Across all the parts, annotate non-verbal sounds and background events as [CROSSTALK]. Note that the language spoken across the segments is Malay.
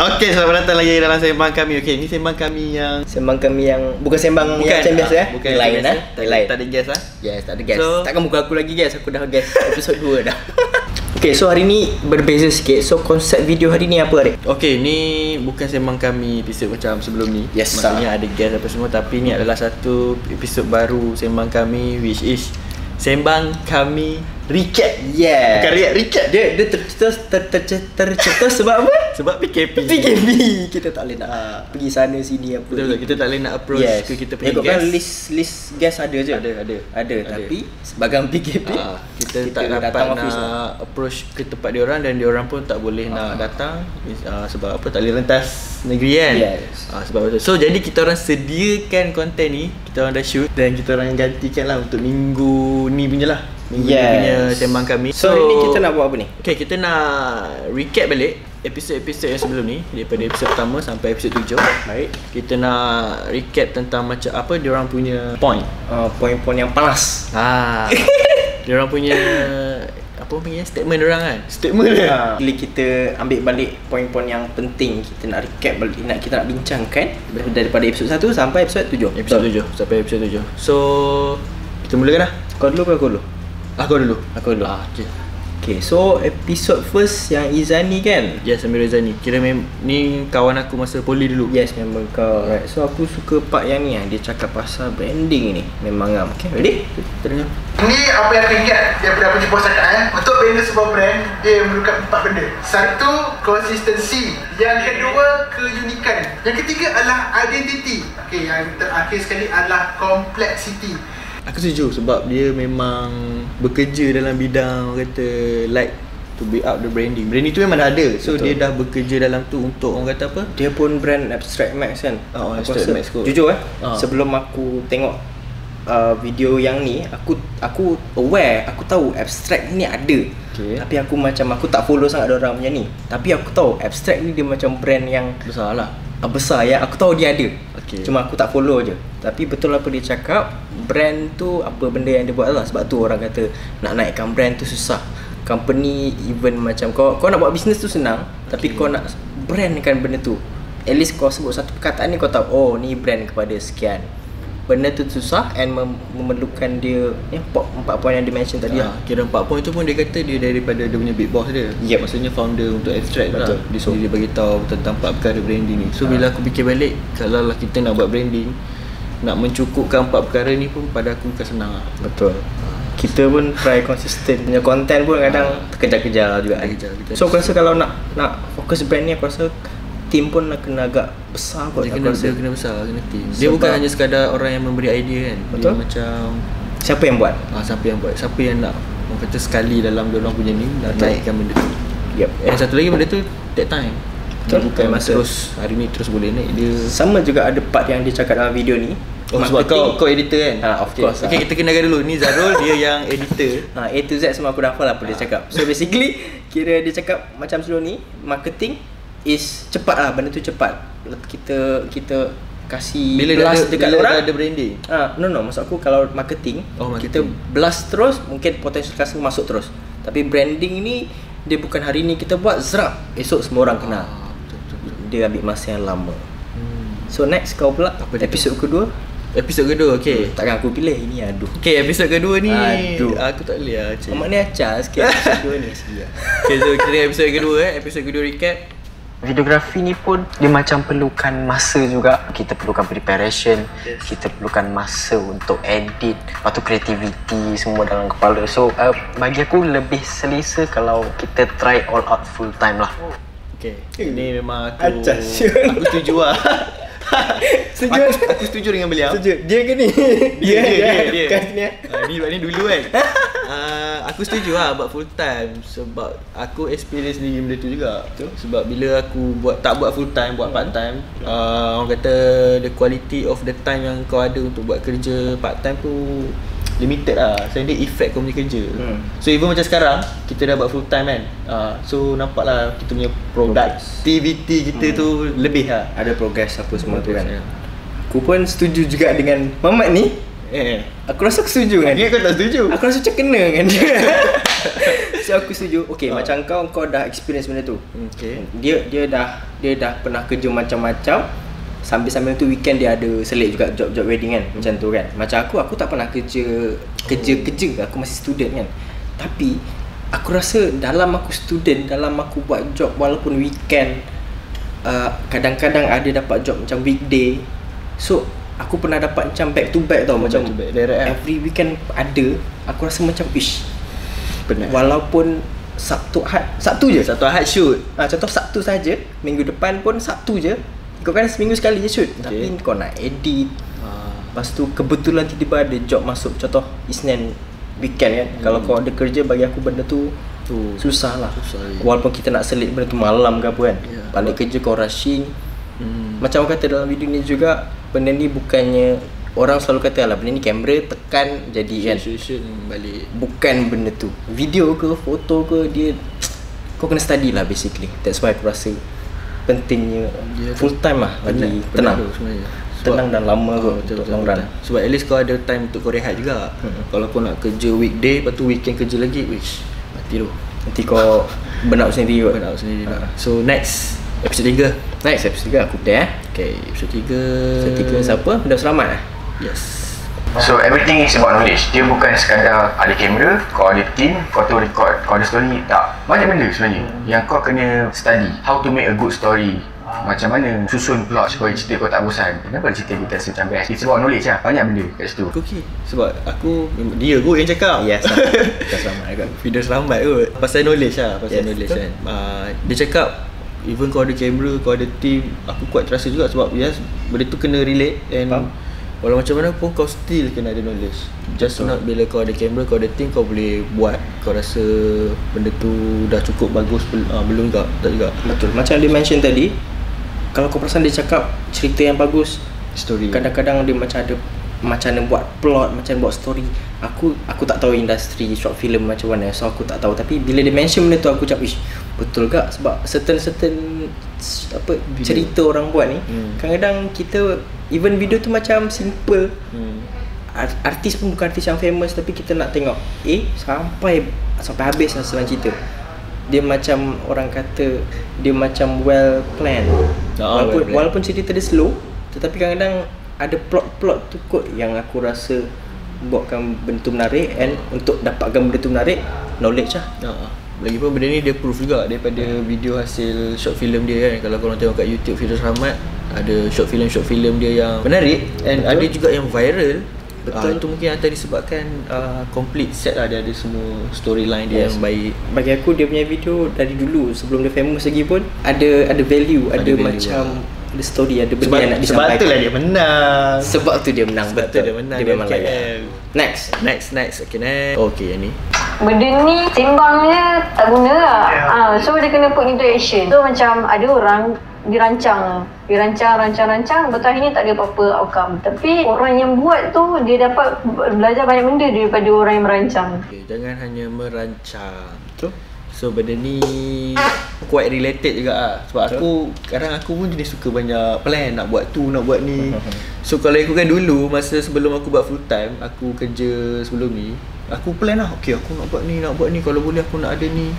Okey, selamat datang lagi dalam sembang kami. Okey, ni sembang kami yang Sembang kami yang Bukan sembang bukan. yang macam biasa ah, eh? Bukan Yang lain eh? Tak, lain. tak ada guest lah. Yes tak ada guest. So- Takkan muka aku lagi guys Aku dah guest Episod 2 dah. [LAUGHS] Okay so hari ni Berbeza sikit. So konsep video hari ni apa Arik? Okey, ni bukan sembang kami episod macam sebelum ni. Yes, Maksudnya ada guest apa semua tapi ni adalah satu episod baru sembang kami which is sembang kami recap. Yeah Bukan react, recap. Dia dia tercetus ter, ter, ter, tercetus sebab apa? [LAUGHS] Sebab PKP. PKP Kita tak boleh nak Ah. Pergi sana sini apa Betul betul. Kita tak boleh nak approach Yes ke kita punya Ikut guest. list list guest ada je Ada, ada. Ada, Ada. Tapi Sebagai PKP Ah, kita, kita tak dapat nak lah. approach ke tempat dia orang dan dia orang pun tak boleh nak Ah. datang uh, sebab apa tak boleh rentas negeri kan. Yes. Uh, sebab betul. So jadi kita orang sediakan konten ni, kita orang dah shoot dan kita orang gantikan lah untuk minggu ni punya lah. Minggu Yes. punya sembang kami. So, hari ni kita nak buat apa ni? Okay, kita nak recap balik episod-episod yang sebelum ni daripada episod pertama sampai episod tujuh. Baik Kita nak recap tentang macam apa dia orang punya point. uh, Poin-poin yang panas Ah. [LAUGHS] dia orang punya apa punya statement orang kan? Statement dia. Ha. Bila kita ambil balik poin-poin yang penting kita nak recap balik nak kita nak bincangkan daripada episod 1 sampai episod 7. Episod tujuh sampai episod tujuh. So kita mulakan dah. Kau dulu ke aku dulu? Aku dulu. Aku dulu. Ah, okay. Okay, so episod first yang Izan ni kan? Yes, Amir Rezani. Kira mem- ni kawan aku masa poli dulu. Yes, member kau. Right. So aku suka part yang ni yang dia cakap pasal branding ni. Memang ngam. Okay, ready? Kita dengar. Ni apa yang aku ingat daripada apa Jepang cakap eh Untuk bina sebuah brand Dia memerlukan empat benda Satu, konsistensi Yang kedua, keunikan Yang ketiga adalah identity Okay, yang terakhir sekali adalah complexity Aku setuju sebab dia memang bekerja dalam bidang orang kata like to build up the branding. Branding tu memang dah ada. So Betul. dia dah bekerja dalam tu untuk orang kata apa? Dia pun brand Abstract Max kan? Oh, Aku Abstract rasa- Max kot. Jujur eh, Ah. sebelum aku tengok uh, video yang ni, aku aku aware, aku tahu Abstract ni ada. Okay. Tapi aku macam aku tak follow sangat orang punya ni. Tapi aku tahu Abstract ni dia macam brand yang Besar lah. uh, besar ya. Aku tahu dia ada. Okay. Cuma aku tak follow je. Tapi betul apa dia cakap, brand tu apa benda yang dia buat lah. Sebab tu orang kata nak naikkan brand tu susah. Company even macam kau kau nak buat bisnes tu senang, okay. tapi kau nak brandkan benda tu. At least kau sebut satu perkataan ni kau tahu oh ni brand kepada sekian. Benda tu susah and mem- memerlukan dia ya empat, empat poin yang dia mention tadi Ya, lah. kira 4 point tu pun dia kata dia daripada dia punya big boss dia. Yep. Maksudnya founder untuk Abstract lah. Dia sendiri bagi tahu tentang empat perkara branding ni. So bila aku fikir balik, kalau lah kita nak buat branding, nak mencukupkan empat perkara ni pun pada aku bukan senang lah. Betul. Kita pun try konsisten punya content pun kadang terkejar-kejar juga kan. So aku rasa kalau nak nak fokus brand ni aku rasa team pun nak kena agak besar kot Dia aku kena, rasa. dia kena besar, kena team. Dia Sebab- bukan hanya sekadar orang yang memberi idea kan. Betul. Dia macam Siapa yang buat? ah, siapa yang buat, siapa yang nak orang kata sekali dalam dia orang punya ni nak Betul. naikkan benda tu. Yep. Eh satu lagi benda tu take time. Dia Betul, bukan masa. terus hari ni terus boleh naik dia. Sama juga ada part yang dia cakap dalam video ni. Oh sebab kau kau editor kan? Ah, of okay. course, Okay, ah. kita kenalkan dulu. Ni Zarul dia yang editor. Ha, A to Z semua aku dah hafal apa dia cakap. So basically kira dia cakap macam sebelum ni marketing is cepat lah benda tu cepat. Kita kita kasih Bila blast ada, dekat bila orang dah ada branding. Ah, no no maksud aku kalau marketing, Oh, kita marketing. blast terus mungkin potential customer masuk terus. Tapi branding ni dia bukan hari ni kita buat zrap, esok semua orang kenal. Ah, betul, betul, betul. Dia ambil masa yang lama. Hmm. So next kau pula Apa episod kedua. Episod kedua, okey. Takkan aku pilih ini aduh. Okay, episod kedua ni Aduh. aku tak boleh lah. cik. Ni acah sikit episod kedua ni. [LAUGHS] Okay, so kita episod kedua eh. Episod kedua recap. Videografi ni pun dia macam perlukan masa juga. Kita perlukan preparation, yes. kita perlukan masa untuk edit, lepas tu creativity semua dalam kepala. So uh, bagi aku lebih selesa kalau kita try all out full time lah. Okay. Ini memang aku Acah, aku setuju lah. [LAUGHS] [LAUGHS] Setuju? Aku, aku setuju dengan beliau. Setuju. Dia ke ni? Dia, dia, dia, dia. Kat sini. Ah, ni ni dulu kan. Uh, [LAUGHS] aku setuju lah buat full time sebab aku experience sendiri benda tu juga. Betul. Sebab bila aku buat tak buat full time, buat part time, uh, orang kata the quality of the time yang kau ada untuk buat kerja part time tu limited lah. So dia effect kau punya kerja. Hmm. So even macam sekarang kita dah buat full time kan. Uh, so nampak lah kita punya productivity kita tu lebih lah. Ada progress apa semua tu kan. Ya. Aku pun setuju juga dengan Mamat ni. Eh. Aku rasa aku setuju Dia dia. kau tak setuju. Aku rasa macam kena dengan dia. [LAUGHS] so aku setuju Okay Ah. macam kau Kau dah experience benda tu Okay Dia dia dah Dia dah pernah kerja macam-macam Sambil-sambil tu weekend dia ada selit juga job-job wedding kan Macam tu kan. Macam aku Aku tak pernah kerja Kerja-kerja Aku masih student kan. Tapi Aku rasa dalam aku student Dalam aku buat job Walaupun weekend uh, Kadang-kadang ada dapat job macam weekday. So Aku pernah dapat macam back to back tau. Macam to back, direct lah. every weekend ada Aku rasa macam Ish. Penat. Walaupun Sabtu Ahad Sabtu je? Satu ahad shoot. Ha, Contoh Sabtu saja Minggu depan pun Sabtu je Kau kan seminggu sekali je shoot Okay. Tapi kau nak edit ah. Lepas tu kebetulan tiba-tiba ada job masuk Contoh Isnin weekend kan hmm. Kalau kau ada kerja bagi aku benda tu Tu Susah lah Susah, ya. Walaupun kita nak selit benda tu malam ke apa kan Ya. Balik kerja kau rushing hmm. Macam orang kata dalam video ni juga Benda ni bukannya Orang selalu kata lah Benda ni kamera tekan jadi kan Balik Bukan benda tu Video ke foto ke Dia Kau kena study lah basically That's why aku rasa Pentingnya Dia Full time lah Bagi Penat- tenang. penat sebenarnya. Tenang dan lama Ah, kot betul, Untuk long run. Sebab at least kau ada time untuk kau rehat juga. Hmm. Kalau kau nak kerja weekday Lepas tu weekend kerja lagi Wish Mati tu. Nanti kau [LAUGHS] Burn out sendiri kot. Burn out sendiri lah So next. Episode 3 Next episode 3 aku there eh. Okay Episode 3 Episode 3 siapa? Dah selamat eh? Yes So everything is about knowledge. Dia bukan sekadar ada kamera Kau ada team Kau tu record Kau ada story. Tak. Banyak benda sebenarnya Yang kau kena study. How to make a good story. Macam mana susun plot supaya cerita kau tak bosan. Kenapa cerita kita rasa macam best? It's about knowledge lah. Banyak benda kat situ. Aku okay? Sebab aku Dia kot yang cakap. Yes [LAUGHS] Dah selamat. Juga Video selamat kot. Pasal knowledge lah Pasal Yes, knowledge betul. kan. Uh, Dia cakap Even kau ada kamera Kau ada team Aku kuat terasa juga Sebab yes Benda tu kena relate And Faham. Walau macam mana pun Kau still kena ada knowledge. Just not Bila kau ada kamera Kau ada team Kau boleh buat. Kau rasa Benda tu Dah cukup bagus uh, Belum juga Tak juga. Betul. Macam dia mention tadi Kalau kau perasan dia cakap Cerita yang bagus Story. Kadang-kadang dia macam ada Macam mana buat plot Macam buat story. Aku aku tak tahu industri short film macam mana So aku tak tahu. Tapi bila dia mention benda tu Aku macam Ish betul gak Sebab certain-certain apa Video. cerita orang buat ni Hmm. Kadang-kadang kita Even video tu macam simple hmm. Art- Artis pun bukan artis yang famous Tapi kita nak tengok Eh sampai Sampai habis lah sebenarnya cerita Dia macam Orang kata Dia macam well planned Ah, Walaupun well planned. Walaupun cerita dia slow Tetapi kadang-kadang Ada plot-plot tu kot Yang aku rasa Buatkan benda tu menarik And untuk dapatkan benda tu menarik Knowledge lah Ha. Lagipun benda ni dia proof juga daripada video hasil short film dia kan Kalau korang tengok kat YouTube Firdaus Rahmat Ada short film-short film dia yang menarik And Betul. ada juga yang viral Betul. uh, Itu mungkin antara disebabkan uh, complete set lah Dia ada semua storyline dia Yes. yang baik Bagi aku dia punya video Dari dulu Sebelum dia famous lagi pun Ada ada value Ada, Ada value macam Ada story Ada benda Sebab, yang nak sebab disampaikan tu lah dia menang Sebab tu dia menang Sebab tu betul. dia menang Dia dari memang KL. layak Next. Next, next. Okay, next. Okay, yang ni. Benda ni sembang je tak guna lah. Ya. Ah, so dia kena put into action. So macam ada orang dirancang. Dirancang rancang rancang. Betul akhirnya tak ada apa-apa outcome. Tapi orang yang buat tu dia dapat belajar banyak benda daripada orang yang merancang. Okay, Jangan hanya merancang. Betul So benda ni quite related juga lah Sebab aku Sekarang aku pun jenis suka banyak plan Nak buat tu, nak buat ni. So kalau ikutkan dulu Masa sebelum aku buat full time Aku kerja sebelum ni Aku plan lah Okay aku nak buat ni, nak buat ni. Kalau boleh aku nak ada ni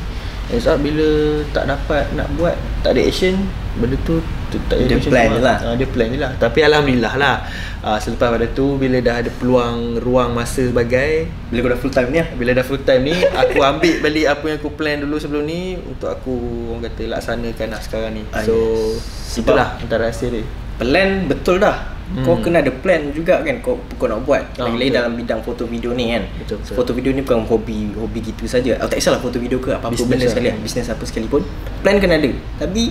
Ends up bila tak dapat nak buat Tak ada action Benda tu, tu tak Dia macam plan je lah. Ah, Dia plan je lah. Tapi Alhamdulillah lah uh, Selepas pada tu Bila dah ada peluang Ruang masa sebagai Bila kau dah full time ni lah? bila dah full time ni Aku ambil balik apa yang aku plan dulu sebelum ni Untuk aku orang kata laksanakan lah sekarang ni. Ah, So yes. Sebab- itulah antara rahsia dia. Plan betul dah Hmm. Kau kena ada plan juga kan Kau kau nak buat Ah, Lagi-lagi betul. dalam bidang foto video ni kan Betul, betul. Foto video ni bukan hobi Hobi gitu saja. Atau tak kisahlah foto video ke Apa-apa Business benda lah. sekali lah Bisnes apa sekalipun Plan kena ada Tapi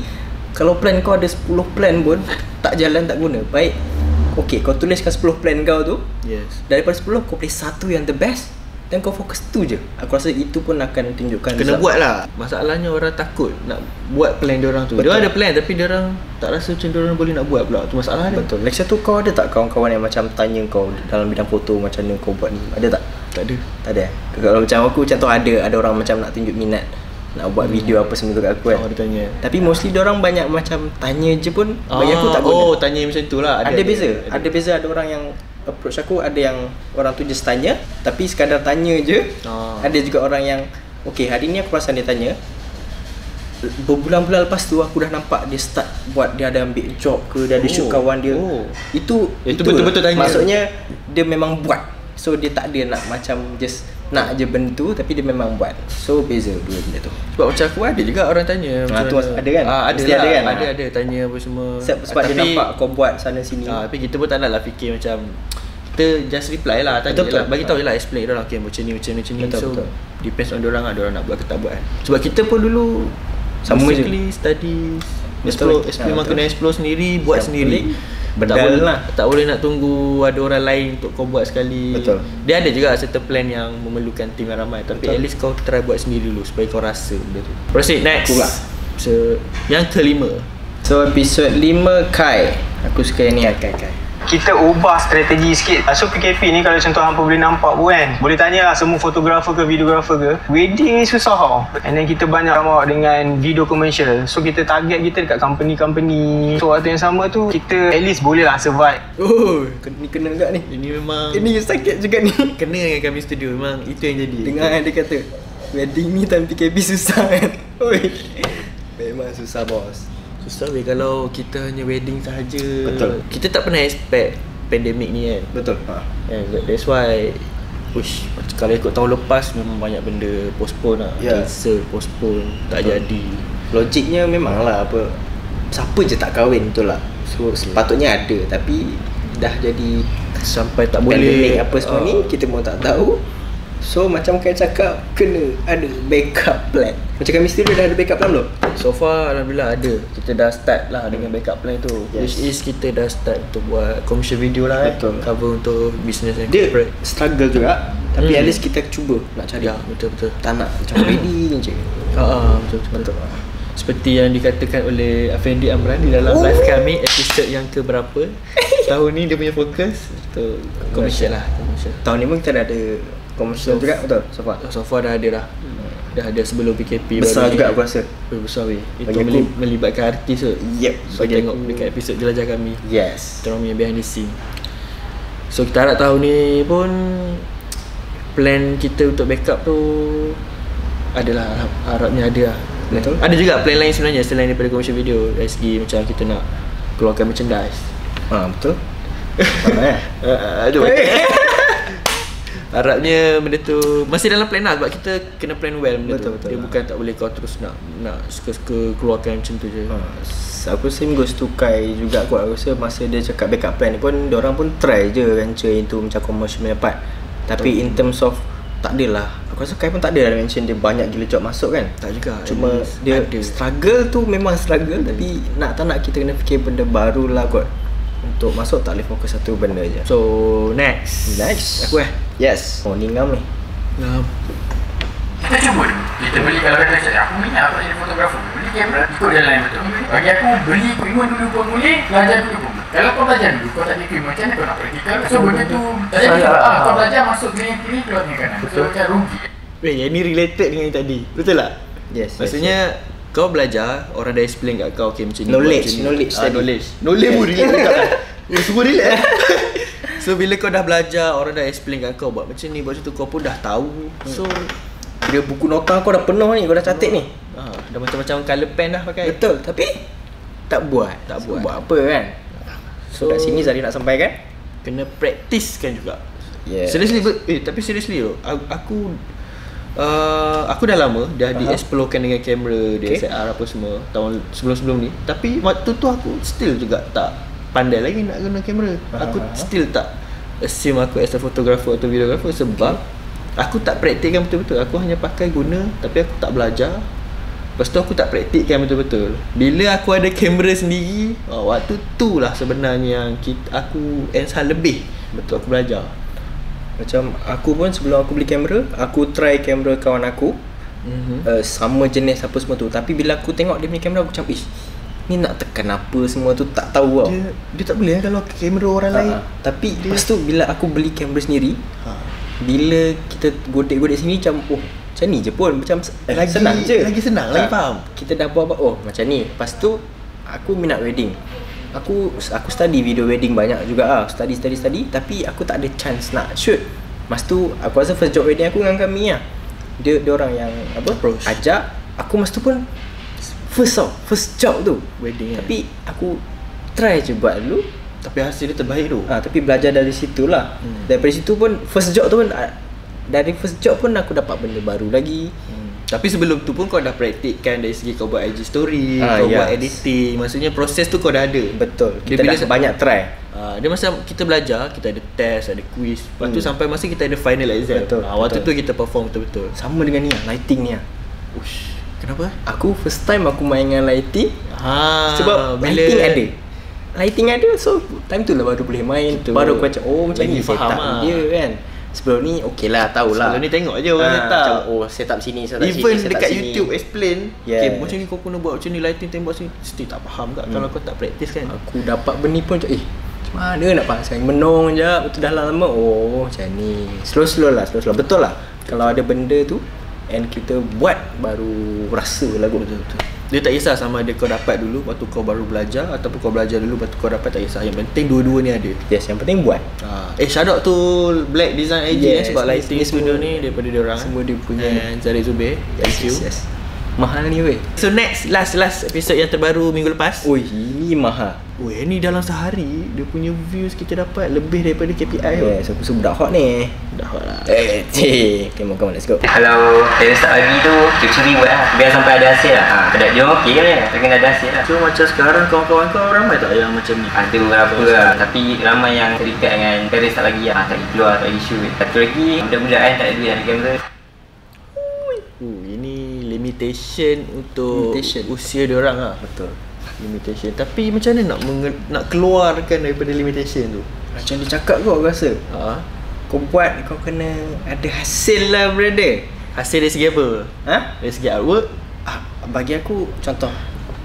Kalau plan kau ada 10 plan pun Tak jalan tak guna Baik Okay kau tuliskan 10 plan kau tu Yes Daripada 10 kau pilih satu yang the best Dan kau fokus tu je. Aku rasa itu pun akan tunjukkan Kena buat lah Masalahnya orang takut Nak buat plan dia orang tu. Betul. Dia ada plan Tapi dia orang Tak rasa macam dia orang boleh nak buat pula. Tu masalah dia. Betul. Lagi satu kau ada tak kawan-kawan yang macam Tanya kau Dalam bidang foto Macam mana kau buat ni? Ada tak? Tak ada. Tak ada eh? Kalau macam aku macam tu ada Ada orang macam nak tunjuk minat Nak buat video apa semua tu kat aku kan Oh dia tanya. Tapi mostly orang banyak macam Tanya je pun. Bagi aku tak Ah, Oh guna tanya macam tu lah. Ada, beza? ada. beza ada orang yang Approach aku Ada yang Orang tu just tanya Tapi sekadar tanya je Ah. Ada juga orang yang Okay hari ni aku perasan dia tanya Berbulan-bulan lepas tu aku dah nampak dia start buat dia ada ambil job ke dia ada Oh. shoot kawan dia. Oh. Itu Itu betul-betul tanya. Maksudnya dia memang buat. So dia tak ada nak macam just nak je benda tu tapi dia memang buat. So beza dua benda tu. Sebab macam aku ada juga orang tanya Ah, macam tu mana. ada kan? Ah, ada lah, ada kan? Ada ada tanya apa semua. Sebab, sebab dia nampak kau buat sana sini. Ah, tapi kita pun tak nak lah fikir macam kita just reply lah tanya Betul, lah bagi tahu je lah explain dia orang okay, macam ni macam ni macam ni Betul, so betul. depends on dia orang lah dia orang nak buat ke tak buat kan sebab kita pun dulu Sama je. study Betul. explore explore betul. kena explore sendiri buat Yang sendiri pelik, tak boleh lah. tak boleh nak tunggu ada orang lain untuk kau buat sekali Betul. dia ada juga certain plan yang memerlukan tim yang ramai tapi Betul. at least kau try buat sendiri dulu supaya kau rasa benda tu proceed next Aku pula. so yang kelima So episod 5 Kai. Aku suka yang ni lah Kai Kai. Kita ubah strategi sikit. So PKP ni kalau contoh hampa boleh nampak pun kan. Boleh tanya lah semua fotografer ke videografer ke. Wedding ni susah tau. And then kita banyak ramah dengan video commercial. So kita target kita dekat company-company. So waktu yang sama tu kita at least boleh lah survive. Oh, ni kena enggak ni? ini memang Ini sakit juga ni. [LAUGHS] kena dengan kami studio memang itu yang jadi Dengar kan dia kata Wedding ni time PKP susah kan [LAUGHS] Oi Memang susah bos susah weh kalau kita hanya wedding sahaja Betul. kita tak pernah expect pandemik ni kan? Betul. Ha. yeah, that's why macam kalau ikut tahun lepas memang banyak benda postpone lah. Ya. cancel postpone tak Betul. jadi. Logiknya memang lah apa Siapa je tak kahwin betul lah So sepatutnya ada Tapi Dah jadi sampai tak Pandemik boleh apa semua ah, ni Kita pun tak tahu So macam Kai cakap Kena ada backup plan Macam kami studio dah ada backup plan belum? So far Alhamdulillah ada Kita dah start lah dengan backup plan tu Yes. Which is kita dah start untuk buat commercial video lah eh. Betul. Cover untuk business and Dia corporate struggle juga Tapi Hmm. at least kita cuba nak cari Ya betul-betul Tak nak macam wedding je Ha, ah, betul betul. Seperti yang dikatakan oleh Afendi Amran di dalam live kami episod yang ke berapa [LAUGHS] tahun ni dia punya fokus tu komersial lah komersial. Tahun ni pun kita dah ada Komersial So- juga betul So far So far dah ada dah. Dah ada sebelum PKP Besar juga ni. aku rasa Weh, besar weh. Itu Bagi aku- meli- melibatkan artis tu. Yep So bagi tengok aku- dekat episod jelajah kami. Yes Kita orang punya behind the scene. So kita harap tahun ni pun plan kita untuk backup tu adalah harap, harapnya ada lah. Betul. Ada juga plan lain sebenarnya selain daripada commercial video dari segi macam kita nak keluarkan merchandise. Ha betul Faham eh Uh, [LAUGHS] aduh. Harapnya benda tu masih dalam plan lah sebab kita kena plan well benda Betul, tu. betul Dia lah. bukan tak boleh kau terus nak nak suka-suka keluarkan macam tu je. ha, Aku same goes to Kai juga Aku rasa masa dia cakap backup plan ni pun Diorang pun try je venture into macam commercial punya part Tapi in terms of Tak adalah Aku rasa Kai pun tak ada dah mention dia banyak gila job masuk kan Tak juga. Cuma least dia ada. struggle tu memang struggle Tapi nak tak nak kita kena fikir benda baru lah kot Untuk masuk tak boleh fokus satu benda je So next. Next Aku eh. Yes. Oh ni ngam ni. Nah, Kita cuba. Dulu Kita beli kalau kata cakap Aku minat aku jadi fotografer. Beli kamera Ikut jalan yang betul. Bagi aku beli equipment dulu pun boleh Belajar dulu pun Kalau kau belajar dulu Kau tak ada equipment Macam mana kau nak praktikal So benda tu. Tak jadi ah, Kau belajar masuk kiri kiri Keluar dengan kanan. So macam rugi. Weh yang ni related dengan yang tadi. Betul tak? Yes Maksudnya kau belajar orang dah explain kat kau okay macam ni Knowledge, macam ni. knowledge ah, tadi. knowledge. Knowledge pun relate. [LAUGHS] [LAUGHS] Semua relate? So bila kau dah belajar orang dah explain kat kau buat macam ni buat macam tu kau pun dah tahu. So Dia buku nota kau dah penuh ni Kau dah catat ni. Ah, dah macam-macam colour pen dah pakai. Betul Tapi Tak buat. Tak So, buat. Buat apa kan? So, So- kat sini Zari nak sampaikan? kena practice kan juga. Yeah. seriously but, eh tapi seriously tu aku, aku uh, aku dah lama dah Faham. di-explore dengan kamera Okay. DSLR apa semua tahun sebelum-sebelum ni. Tapi waktu tu aku still juga tak pandai lagi nak guna kamera. Aku Faham. still tak assume aku as a photographer atau videographer sebab aku tak praktikkan betul-betul. Aku hanya pakai guna tapi aku tak belajar. Lepas tu aku tak praktikkan betul-betul. Bila aku ada kamera sendiri oh, Waktu tu lah sebenarnya yang kita, Aku Ensa lebih Betul aku belajar. Macam aku pun sebelum aku beli kamera Aku try kamera kawan aku. Mm-hmm. uh, Sama jenis apa semua tu. Tapi bila aku tengok dia punya kamera Aku macam Ish Ni nak tekan apa semua tu Tak tahu tau. Dia, dia tak boleh eh, kalau kamera orang lain. Ha, Tapi dia... lepas tu bila aku beli kamera sendiri ha. Bila kita godek-godek sini macam Oh macam ni je pun Macam eh, Lagi- senang je. lagi senang, lagi Ha, faham. Kita dah buat Oh macam ni. Lepas tu Aku minat wedding. Aku aku study video wedding banyak juga ah. Study study study. Tapi aku tak ada chance nak shoot. Lepas tu Aku rasa first job wedding aku dengan kami lah dia dia orang yang apa Approach. ajak. Aku masa tu pun first tau first job tu Wedding kan? tapi aku try je buat dulu Tapi hasil dia terbaik tu ha, tapi belajar dari situ lah Hmm. daripada situ pun first job tu pun ah, dari first job pun aku dapat benda baru lagi Hmm. Tapi sebelum tu pun kau dah praktikkan dari segi kau buat IG story, Ah, kau yes. buat editing. Maksudnya proses tu kau dah ada. betul Dia kita bila dah banyak try Uh, dia masa kita belajar, kita ada test, ada quiz. Lepas tu Hmm. sampai masa kita ada final exam. Betul, Ah, waktu betul. tu kita perform betul-betul. sama dengan ni lah lighting ni lah Ush. Kenapa? aku first time aku main dengan lighting Ha, Sebab lighting ada Lighting ada So time tu lah baru boleh main Betul. Baru aku macam Oh macam Lagi ni faham setup lah. dia kan Sebelum ni okey lah tahulah Sebelum ni tengok je orang Ah, setup. Macam oh setup sini setup Even sini setup dekat sini. YouTube explain Yes. okay, Macam ni kau kena buat macam ni Lighting tembak sini Still tak faham kat Hmm. Kalau kau tak practice kan Aku dapat benda pun macam Eh macam mana nak pasang Menong je Betul dah lama Oh macam ni Slow-slow lah slow-slow Betul lah Kalau ada benda tu And kita buat Baru rasa lagu betul betul Dia tak kisah sama ada kau dapat dulu Lepas tu kau baru belajar Ataupun kau belajar dulu Lepas tu kau dapat tak kisah Yang penting dua-dua ni ada Yes yang penting buat Ah, eh shout out to Black Design IG Yes, yes, sebab lighting studio ni daripada dia orang. semua dia punya. And Zarid Zubir. Thank you. yes, yes. Mahal ni weh So next last last episode yang terbaru minggu lepas. Oi ini mahal Weh ni dalam sehari dia punya views kita dapat lebih daripada KPI. Yes aku rasa budak hot ni Dah hot lah. Eh, cik. Okay, come on, let's go. Kalau dari start lagi tu Curi-curi buat lah Biar sampai ada hasil lah ha, Pada dia okey kan ya Kena ada hasil lah So macam sekarang kawan-kawan kau ramai tak yang macam ni? ada beberapa lah Tapi ramai yang terikat dengan Dari start lagi lah Tak pergi keluar, tak shoot Satu lagi Budak-budak kan tak ada duit nak kamera Uh, ini limitation untuk Limitation. usia dia orang lah. Betul. Limitation. Tapi macam mana nak menge- nak keluarkan daripada limitation tu? Macam dia cakap kau aku rasa. Ha? Kau buat, kau kena ada hasil lah, brother. Hasil dari segi apa? Ha? Dari segi artwork? Ah, bagi aku, contoh.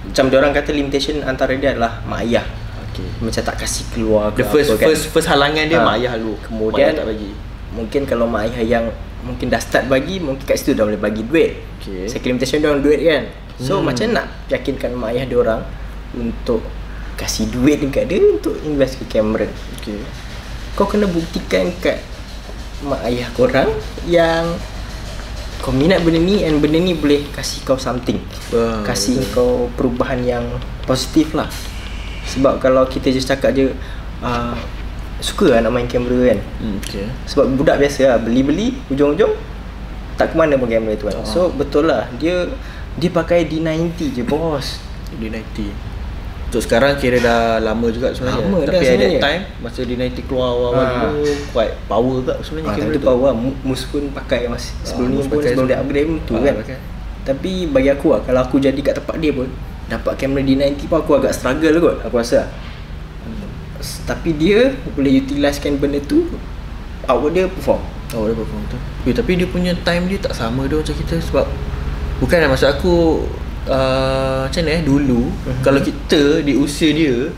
Macam dia orang kata limitation antara dia adalah mak ayah. Okay. Macam tak kasih keluar ke The first apa kan. first first halangan dia Ha. mak ayah dulu. Kemudian mak ayah tak bagi. Mungkin kalau mak ayah yang mungkin dah start bagi, mungkin kat situ dah boleh bagi duit. Okay. Second limitation dia orang duit kan. So Hmm. macam nak yakinkan mak ayah dia orang untuk kasih duit dekat dia untuk invest ke kamera. Okay. Kau kena buktikan kat mak ayah korang yang kau minat benda ni and benda ni boleh kasih kau something. Wah, kasih kau perubahan yang positif lah. Sebab kalau kita just cakap je uh, suka lah nak main kamera kan. Hmm, okay. Sebab budak biasa lah beli-beli ujung-ujung tak ke mana pun kamera tu kan. Ah. So betul lah dia dia pakai D90 je bos. D90. Untuk sekarang kira dah lama juga sebenarnya. Lama dah Tapi at that sebenarnya. time masa D90 keluar awal-awal Ha. dulu quite power tak sebenarnya Ah, kamera tu power lah. Mu- Mus pun pakai mas sebelum ni pun sebelum dia upgrade pun tu Ah, kan. pakai. Tapi bagi aku lah kalau aku jadi kat tempat dia pun dapat kamera D90 pun aku agak struggle kot aku rasa. Tapi dia boleh utiliskan benda tu awak dia perform. Oh dia perform tu eh, Tapi dia punya time dia tak sama dia macam kita Sebab Bukan lah maksud aku uh, Macam mana eh Dulu Mhm. Kalau kita di usia dia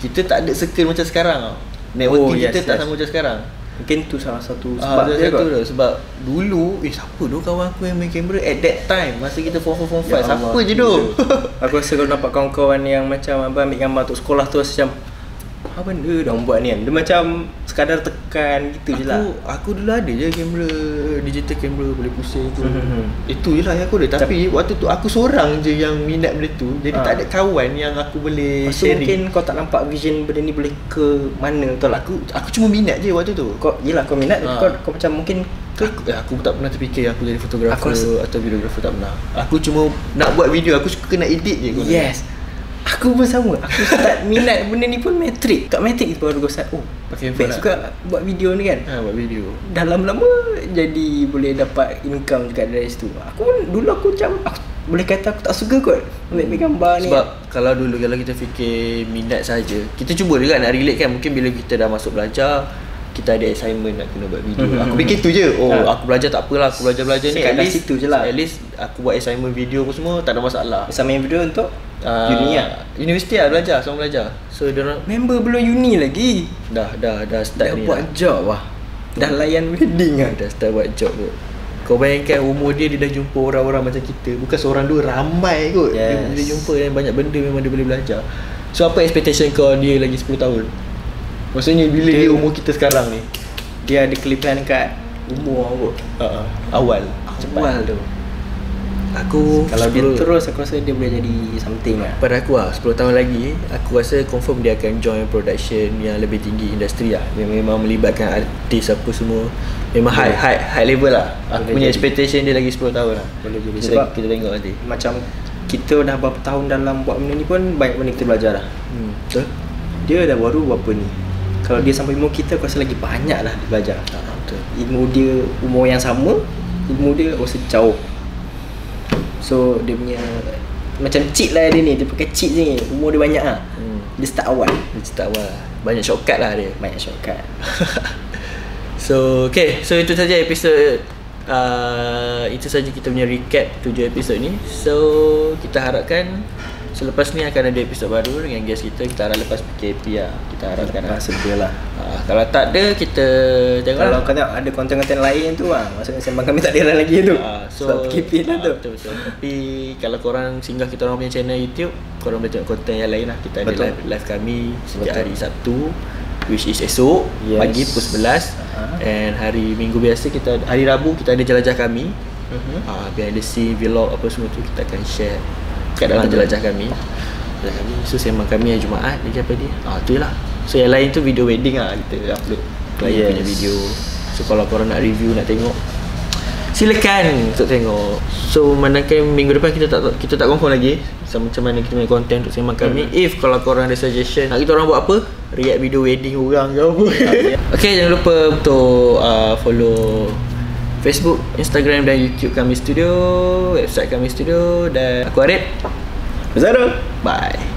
Kita tak ada circle macam sekarang tau. Networking Oh, yes, kita tak yes. sama macam sekarang. Mungkin tu salah satu Ah, sebab dia dia tu sebab dulu eh siapa tu kawan aku yang main kamera at that time? Masa kita form 4 form 5 Ya siapa Allah, je tu? [LAUGHS] Aku rasa kalau nampak kawan-kawan yang macam abang ambil gambar untuk sekolah tu rasa macam apa benda orang buat ni kan. Dia macam sekadar tekan gitu je lah. aku dulu ada je kamera digital kamera boleh pusing tu Mhm. itu je lah yang aku ada tapi waktu tu aku seorang je yang minat benda tu jadi Ah. tak ada kawan yang aku boleh tu sharing mungkin kau tak nampak vision benda ni boleh ke mana tu lah. aku aku cuma minat je waktu tu Kau yelah kau minat Ah. kau kau macam mungkin aku, eh, aku tak pernah terfikir aku jadi fotografer Aku rasa- atau videografer tak pernah aku cuma nak buat video aku suka nak edit je yes. Aku pun sama. Aku start [LAUGHS] minat benda ni pun metrik. Kat metrik tu baru aku start oh Pakai best handphone juga buat video ni kan. ha, buat video dah lama-lama jadi boleh dapat income juga dari situ. Aku pun dulu aku macam aku boleh kata aku tak suka kot ambil gambar ni. Sebab kalau dulu kalau kita fikir minat saja, kita cuba juga nak relate kan. Mungkin bila kita dah masuk belajar, kita ada assignment nak kena buat video. Mhm. Aku fikir tu je. Oh, Ha. aku belajar tak apalah, aku belajar-belajar ni at least situ je lah. At least aku buat assignment video apa semua tak ada masalah. yang video untuk Ah, uni lah. Universiti lah belajar, sama belajar. So dia orang Member belum uni lagi. dah dah dah start Dah ni. buat lah. job lah. Dah layan wedding lah. Dah start buat job tu. Kau bayangkan umur dia dia dah jumpa orang-orang macam kita. Bukan seorang dua ramai kot. Dia, Yes. dia jumpa dan banyak benda memang dia boleh belajar. So apa expectation kau dia lagi 10 tahun? Maksudnya bila dia, Dia- umur kita sekarang ni. Dia ada kelebihan kat umur aku. Uh, awal. cepat. Awal tu Aku Kalau dia 10 terus aku rasa dia boleh jadi something lah. pada aku lah 10 tahun lagi Aku rasa confirm dia akan join production Yang lebih tinggi industri lah Memang, memang melibatkan artis apa semua Memang high, high, high level lah Aku Boleh punya jadi. expectation dia lagi 10 tahun lah Boleh jadi. kita, Sebab- kita tengok nanti Macam kita dah berapa tahun dalam buat benda ni pun banyak benda kita belajar lah. hmm. Betul? Dia dah baru berapa ni. Kalau dia sampai umur kita aku rasa lagi banyak lah dia belajar. Ah, betul Ilmu dia umur yang sama, ilmu dia rasa jauh. So dia punya macam cheat lah dia ni, dia pakai cheat ni. Umur dia banyak lah. hmm. Dia start awal. Dia cerita awal Banyak shortcut lah dia Banyak shortcut. [LAUGHS] So okay So itu saja episod uh, Itu saja kita punya recap 7 episod ni So kita harapkan Selepas ni akan ada episod baru dengan guest kita Kita harap lepas PKP lah Kita harapkan lah Lepas sedia lah. uh, Kalau tak ada kita tengok Kalau lah tengok ada konten-konten lain tu lah Maksudnya sembang kami tak ada lagi tu Ah, so Sebab KP ah, lah tu Betul betul Tapi kalau korang singgah kita orang punya channel YouTube Korang boleh tengok konten yang lain lah Kita ada Betul. live, live kami Setiap Betul. hari Sabtu Which is esok Yes. Pagi pukul 11 Ah. And hari minggu biasa kita Hari Rabu kita ada jelajah kami Mhm. uh, Behind the scene, vlog apa semua tu Kita akan share Kat dalam jelajah kami. Jelajah kami So sembang kami yang Jumaat Lagi apa dia Ah tu lah. So yang lain tu video wedding lah Kita upload. Klien Yes. punya video. So kalau korang nak review Nak tengok Silakan untuk tengok. So memandangkan minggu depan kita tak kita tak confirm lagi sama macam mana kita punya content untuk sembang kami. Hmm. If kalau korang ada suggestion Nak kita orang buat apa? React video wedding orang ke apa? [LAUGHS] Okay jangan lupa untuk uh, follow Facebook, Instagram dan YouTube kami studio Website kami studio Dan aku Arif. Zara Bye